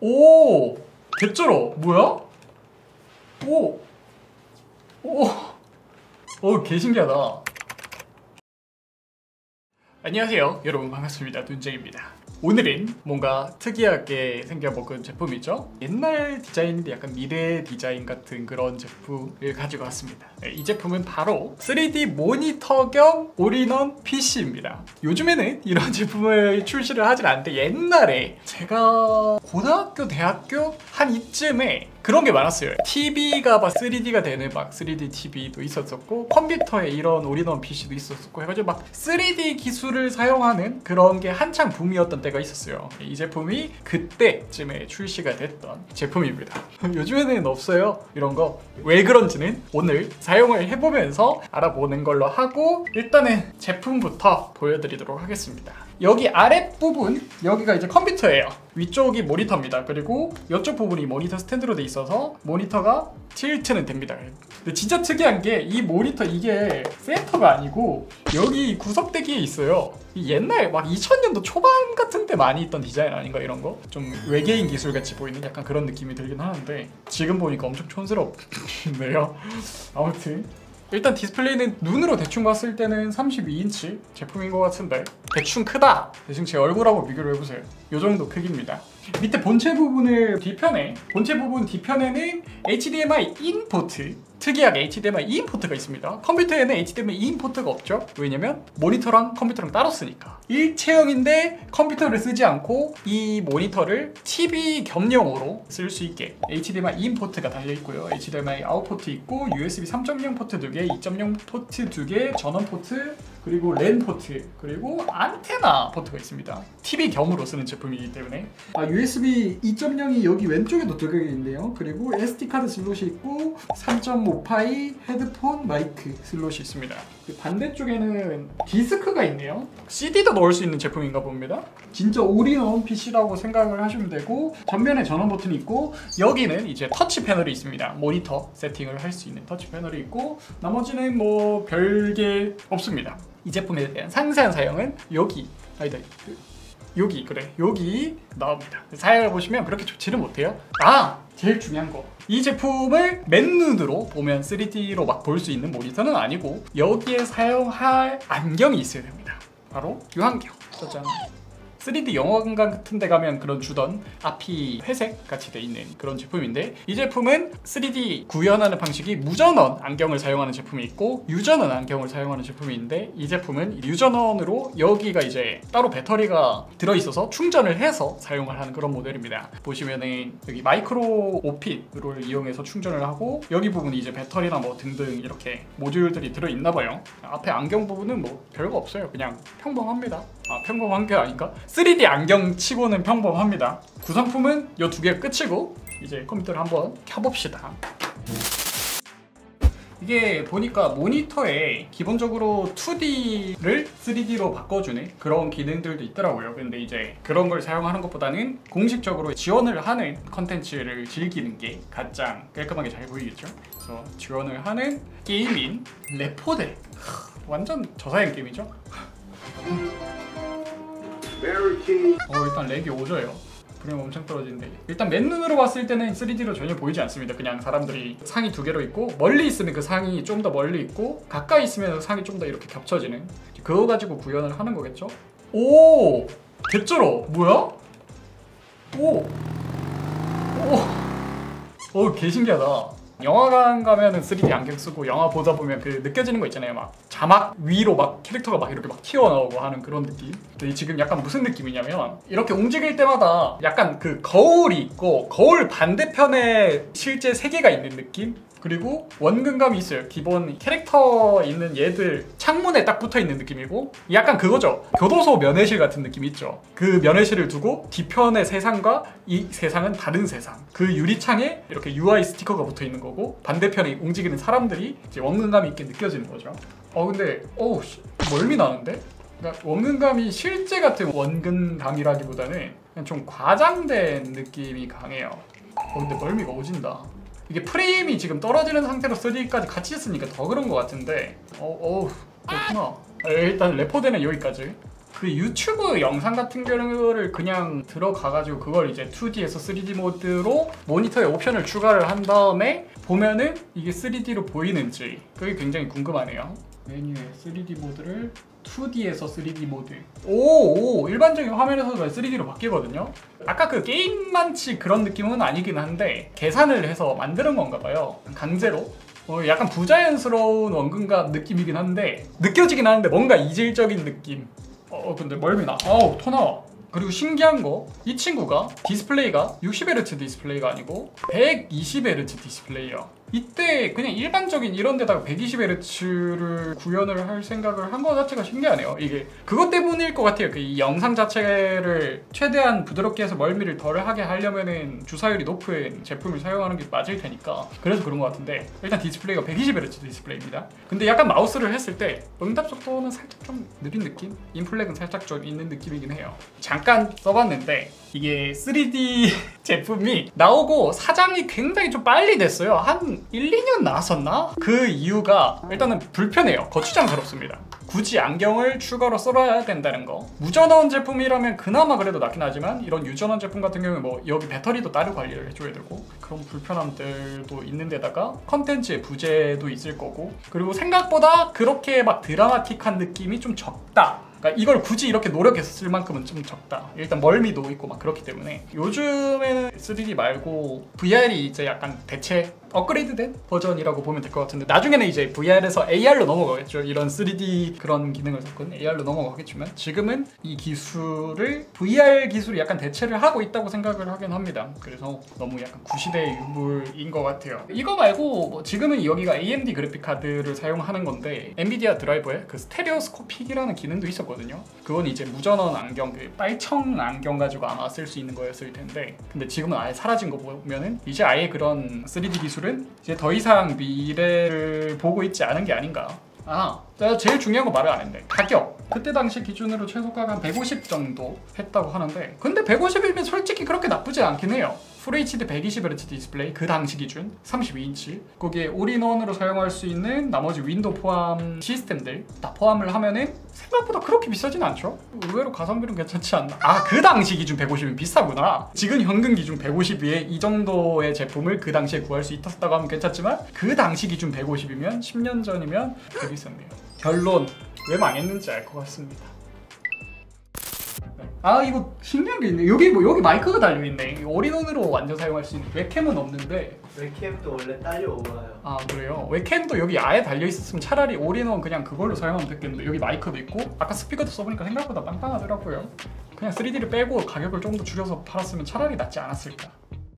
오 개쩔어 뭐야? 오 오. 오, 개신기하다. 안녕하세요. 여러분 반갑습니다. 눈쟁입니다. 오늘은 뭔가 특이하게 생겨먹은 제품이죠. 옛날 디자인인데 약간 미래 디자인 같은 그런 제품을 가지고 왔습니다. 네, 이 제품은 바로 3D 모니터 겸 올인원 PC입니다. 요즘에는 이런 제품을 출시를 하진 않는데 옛날에 제가 고등학교, 대학교 한 이쯤에 그런 게 많았어요. TV가 막 3D가 되는 막 3D TV도 있었었고 컴퓨터에 이런 올인원 PC도 있었었고 해가지고 막 3D 기술을 사용하는 그런 게 한창 붐이었던 때가 있었어요. 이 제품이 그때쯤에 출시가 됐던 제품입니다. 요즘에는 없어요. 이런 거. 왜 그런지는 오늘 사용을 해보면서 알아보는 걸로 하고 일단은 제품부터 보여드리도록 하겠습니다. 여기 아랫부분 여기가 이제 컴퓨터예요. 위쪽이 모니터입니다. 그리고 이쪽 부분이 모니터 스탠드로 돼 있어서 모니터가 틸트는 됩니다. 근데 진짜 특이한 게 이 모니터 이게 센터가 아니고 여기 구석대기에 있어요. 옛날 막 2000년도 초반 같은 때 많이 있던 디자인 아닌가 이런 거? 좀 외계인 기술 같이 보이는 약간 그런 느낌이 들긴 하는데 지금 보니까 엄청 촌스럽네요? 아무튼 일단 디스플레이는 눈으로 대충 봤을 때는 32인치 제품인 것 같은데 대충 크다. 대충 제 얼굴하고 비교를 해보세요. 이 정도 크기입니다. 밑에 본체 부분을 뒤편에 본체 부분 뒤편에는 HDMI in 포트 특이하게 HDMI in 포트가 있습니다. 컴퓨터에는 HDMI in 포트가 없죠. 왜냐면 모니터랑 컴퓨터랑 따로 쓰니까. 일체형인데 컴퓨터를 쓰지 않고 이 모니터를 TV 겸용으로 쓸 수 있게 HDMI in 포트가 달려 있고요. HDMI 아웃 포트 있고 USB 3.0 포트 2개 2.0 포트 2개 전원 포트 그리고 랜 포트 그리고 안테나 포트가 있습니다. TV 겸으로 쓰는 제품이기 때문에. 아, USB 2.0이 여기 왼쪽에도 두개 있는데요. 그리고 SD카드 슬롯이 있고 3.5파이 헤드폰 마이크 슬롯이 있습니다. 그 반대쪽에는 디스크가 있네요. CD도 넣을 수 있는 제품인가 봅니다. 진짜 올인원 PC라고 생각을 하시면 되고 전면에 전원 버튼이 있고 여기는 이제 터치 패널이 있습니다. 모니터 세팅을 할 수 있는 터치 패널이 있고 나머지는 뭐 별게 없습니다 이 제품에 대한 상세한 사용은 여기 아니다. 그, 여기 그래. 여기 나옵니다. 사용해 보시면 그렇게 좋지는 못해요. 아 제일 중요한 거. 이 제품을 맨눈으로 보면 3D로 막 볼 수 있는 모니터는 아니고 여기에 사용할 안경이 있어야 됩니다. 바로 이 안경 짜잔 3D 영화관 같은 데 가면 그런 주던 앞이 회색 같이 돼 있는 그런 제품인데 이 제품은 3D 구현하는 방식이 무전원 안경을 사용하는 제품이 있고 유전원 안경을 사용하는 제품이 있는데 이 제품은 유전원으로 여기가 이제 따로 배터리가 들어있어서 충전을 해서 사용을 하는 그런 모델입니다. 보시면은 여기 마이크로 오핏을 이용해서 충전을 하고 여기 부분이 이제 배터리나 뭐 등등 이렇게 모듈들이 들어있나 봐요. 앞에 안경 부분은 뭐 별거 없어요. 그냥 평범합니다 아 평범한 게 아닌가? 3D 안경 치고는 평범합니다. 구성품은 이 두개 끝이고 이제 컴퓨터를 한번 켜봅시다. 이게 보니까 모니터에 기본적으로 2D를 3D로 바꿔주는 그런 기능들도 있더라고요. 근데 이제 그런 걸 사용하는 것보다는 공식적으로 지원을 하는 컨텐츠를 즐기는 게 가장 깔끔하게 잘 보이겠죠? 그래서 지원을 하는 게임인 레포데 완전 저사양 게임이죠 어 일단 렉이 오져요. 프레임 엄청 떨어지는데. 일단 맨눈으로 봤을 때는 3D로 전혀 보이지 않습니다. 그냥 사람들이 상이 두 개로 있고 멀리 있으면 그 상이 좀 더 멀리 있고 가까이 있으면 그 상이 좀 더 이렇게 겹쳐지는. 그거 가지고 구현을 하는 거겠죠? 오! 개쩔어! 뭐야? 오! 오, 오 개 신기하다. 영화관 가면은 3D 안경 쓰고 영화 보다 보면 그 느껴지는 거 있잖아요 막 자막 위로 막 캐릭터가 막 이렇게 막 튀어나오고 하는 그런 느낌? 근데 지금 약간 무슨 느낌이냐면 이렇게 움직일 때마다 약간 그 거울이 있고 거울 반대편에 실제 세계가 있는 느낌? 그리고 원근감이 있어요. 기본 캐릭터 있는 얘들 창문에 딱 붙어있는 느낌이고 약간 그거죠. 교도소 면회실 같은 느낌이 있죠. 그 면회실을 두고 뒤편의 세상과 이 세상은 다른 세상. 그 유리창에 이렇게 UI 스티커가 붙어있는 거고 반대편에 움직이는 사람들이 이제 원근감이 있게 느껴지는 거죠 어 근데 어우 멀미 나는데? 그러니까 원근감이 실제 같은 원근감이라기보다는 그냥 좀 과장된 느낌이 강해요. 어 근데 멀미가 오진다. 이게 프레임이 지금 떨어지는 상태로 3D까지 같이 했으니까 더 그런 것 같은데. 어, 어우 그렇구나. 아, 일단 레포대는 여기까지. 그 유튜브 영상 같은 경우를 그냥 들어가가지고 그걸 이제 2D에서 3D 모드로 모니터에 옵션을 추가를 한 다음에 보면은 이게 3D로 보이는지 그게 굉장히 궁금하네요. 메뉴에 3D 모드를 2D에서 3D 모드. 오, 오 일반적인 화면에서도 3D로 바뀌거든요. 아까 그 게임만치 그런 느낌은 아니긴 한데 계산을 해서 만드는 건가 봐요. 강제로. 어, 약간 부자연스러운 원근감 느낌이긴 한데 느껴지긴 하는데 뭔가 이질적인 느낌. 어 근데 멀미 나. 아우 토 나와. 그리고 신기한 거 이 친구가 디스플레이가 60Hz 디스플레이가 아니고 120Hz 디스플레이야. 이때 그냥 일반적인 이런 데다가 120Hz를 구현을 할 생각을 한거 자체가 신기하네요. 이게 그것 때문일 것 같아요. 그 이 영상 자체를 최대한 부드럽게 해서 멀미를 덜 하게 하려면은 주사율이 높은 제품을 사용하는 게 맞을 테니까 그래서 그런 것 같은데 일단 디스플레이가 120Hz 디스플레이입니다. 근데 약간 마우스를 했을 때 응답 속도는 살짝 좀 느린 느낌? input lag은 살짝 좀 있는 느낌이긴 해요. 잠깐 써봤는데 이게 3D 제품이 나오고 사장이 굉장히 좀 빨리 됐어요. 한 1, 2년 나왔었나? 그 이유가 일단은 불편해요. 거추장스럽습니다. 굳이 안경을 추가로 써야 된다는 거. 무전원 제품이라면 그나마 그래도 낫긴 하지만 이런 유전원 제품 같은 경우에 뭐 여기 배터리도 따로 관리를 해줘야 되고 그런 불편함들도 있는 데다가 컨텐츠의 부재도 있을 거고 그리고 생각보다 그렇게 막 드라마틱한 느낌이 좀 적다. 그러니까 이걸 굳이 이렇게 쓸 만큼은 좀 적다. 일단 멀미도 있고 막 그렇기 때문에 요즘에는 3D 말고 VR이 이제 약간 대체 업그레이드된 버전이라고 보면 될 것 같은데 나중에는 이제 VR에서 AR로 넘어가겠죠. 이런 3D 그런 기능을 섞은 AR로 넘어가겠지만 지금은 이 기술을 VR 기술이 약간 대체를 하고 있다고 생각을 하긴 합니다. 그래서 너무 약간 구시대의 유물인 것 같아요. 이거 말고 뭐 지금은 여기가 AMD 그래픽 카드를 사용하는 건데 엔비디아 드라이버에 그 stereoscopic이라는 기능도 있었거든요. 그건 이제 무전원 안경, 그 빨청 안경 가지고 아마 쓸 수 있는 거였을 텐데 근데 지금은 아예 사라진 거 보면은 이제 아예 그런 3D 기술 은 이제 더 이상 미래를 보고 있지 않은 게 아닌가. 아, 제일 중요한 거 말을 안 했네. 가격. 그때 당시 기준으로 최소가가 한 150 정도 했다고 하는데 근데 150이면 솔직히 그렇게 나쁘지 않긴 해요. FHD 120Hz 디스플레이 그 당시 기준 32인치 거기에 올인원으로 사용할 수 있는 나머지 윈도우 포함 시스템들 다 포함을 하면은 생각보다 그렇게 비싸진 않죠? 의외로 가성비는 괜찮지 않나? 아 그 당시 기준 150이면 비싸구나 지금 현금 기준 150에 이 정도의 제품을 그 당시에 구할 수 있었다고 하면 괜찮지만 그 당시 기준 150이면 10년 전이면 되게 비쌌네요 결론 왜 망했는지 알 것 같습니다. 아 이거 신기한 게 있네. 여기 뭐 여기 마이크가 달려있네. 올인원으로 완전 사용할 수 있는 웹캠은 없는데. 웹캠도 원래 딸려와요. 아 그래요? 웹캠도 여기 아예 달려있었으면 차라리 올인원 그냥 그걸로 사용하면 됐겠는데. 여기 마이크도 있고 아까 스피커도 써보니까 생각보다 빵빵하더라고요. 그냥 3D를 빼고 가격을 좀더 줄여서 팔았으면 차라리 낫지 않았을까